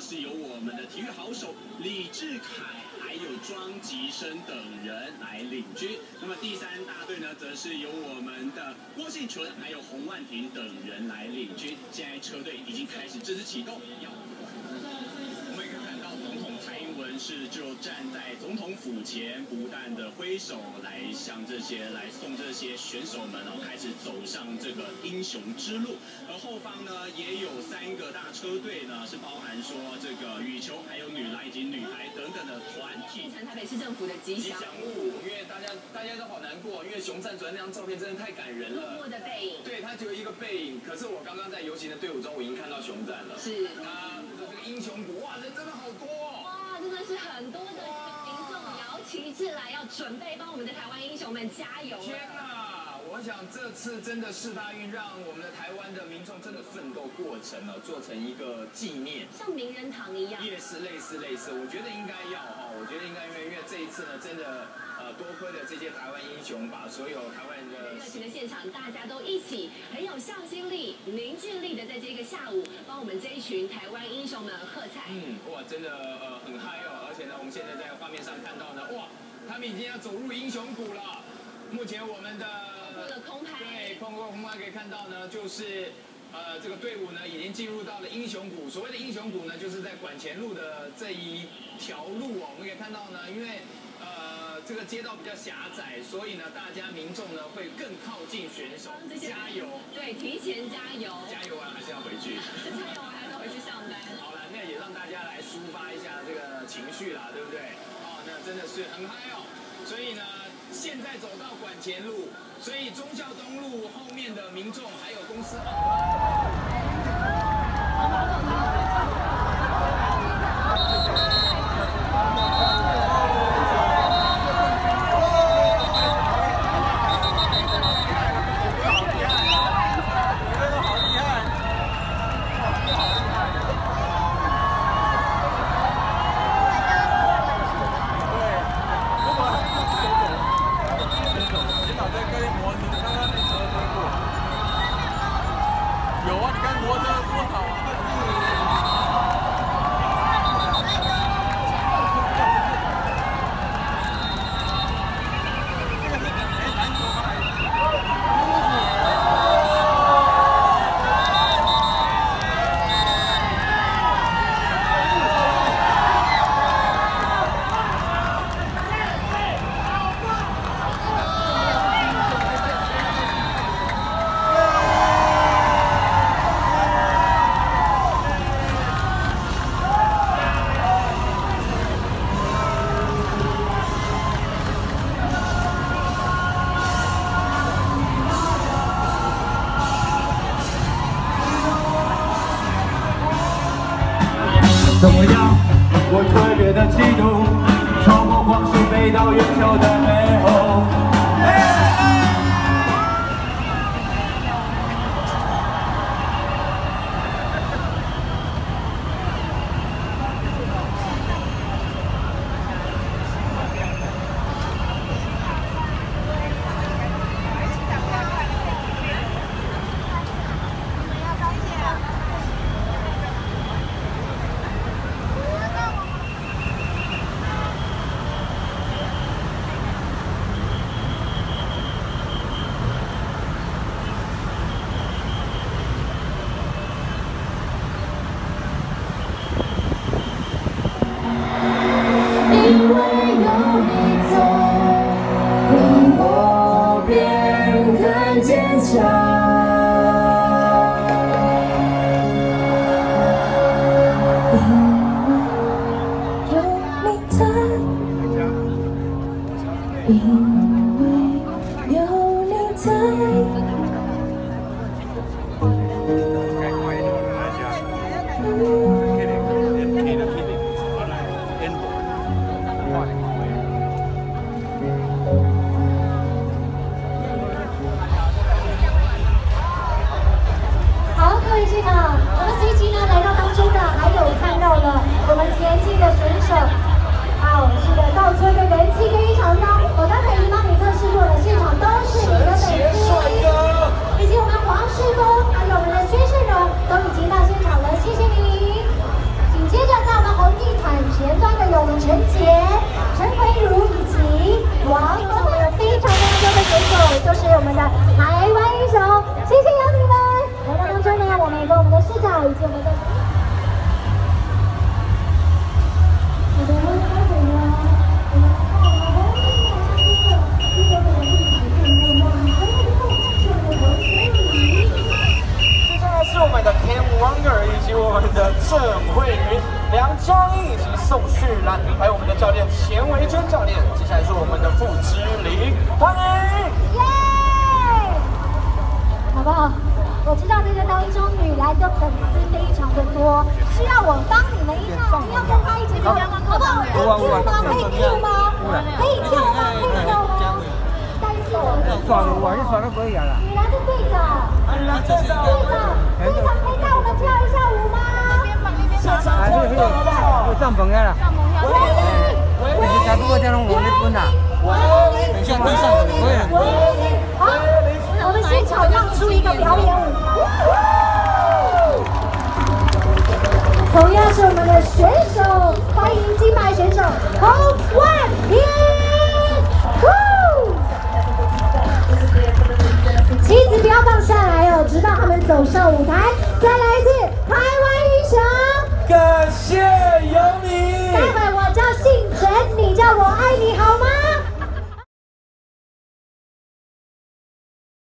是由我们的体育好手李志凯还有庄吉生等人来领军。那么第三大队呢，则是由我们的郭信纯还有洪万婷等人来领军。现在车队已经开始正式启动，文是就站在总统府前，不断的挥手来向这些来送这些选手们，然后开始走上这个英雄之路。而后方呢，也有三个大车队呢，是包含说这个羽球、还有女篮以及女排等等的团体。成台北市政府的吉祥物，因为大家大家都好难过，因为熊战昨天那张照片真的太感人了。落寞的背影。对他只有一个背影，可是我刚刚在游行的队伍中，我已经看到熊战了。是。他这个英雄谷，哇，人真的好多。哇，真的是很多的民众摇旗帜来，要准备帮我们的台湾英雄们加油。天哪，我想这次真的是大运，让我们的台湾的民众真的奋斗过程呢，做成一个纪念，像名人堂一样。也是类似类似，我觉得应该要哈，我觉得应该因为因为这一次呢，真的呃多亏了这些台湾英雄，把所有台湾人的热情的现场，大家都一起很有向心力、凝聚力的，在这个下午帮我们这一群台湾英雄们喝彩。嗯，哇，真的呃很嗨哦，而且呢，我们现在在画面上看到呢，哇，他们已经要走入英雄谷了。目前我们的空拍，对，空空空拍可以看到呢，就是呃这个队伍呢已经进入到了英雄谷。所谓的英雄谷呢，就是在管前路的这一条路哦，我们可以看到呢，因为呃这个街道比较狭窄，所以呢大家民众呢会更靠近选手，加油，对，提前加油，加油完还是要回去，加油完还是要回去上班。好了，那也让大家来抒发一下这个情绪啦，对不对？哦，那真的是很嗨哦，所以呢。现在走到管前路，所以忠孝东路后面的民众还有公司。怎么样？我特别的激动，穿过黄石飞到月球的因为有你在，因为有你在。我们跟我们的市长以及我们的好的我们的接下来是我们的 ken wonder 以及我们的郑慧云梁佳音以及宋旭然还有我们的教练钱维娟教练接下来是我们的付之礼欢迎这个当中女来的粉丝非常的多，需要我帮你们一下，你要跟他一起跳，好不好？可以跳吗？可以跳吗？可以跳吗？可以跳吗？但是我们耍我就耍到可以了。女篮的队长，队长，队长可以带我们跳一下舞吗？好，我们现场让出一个表演舞。哦，同样是我们的选手，欢迎金牌选手侯万平。哦，旗子不要放下来哦，直到他们走上舞台。再来一次台湾英雄，感谢有你。待会我叫姓陈，你叫我爱你好吗？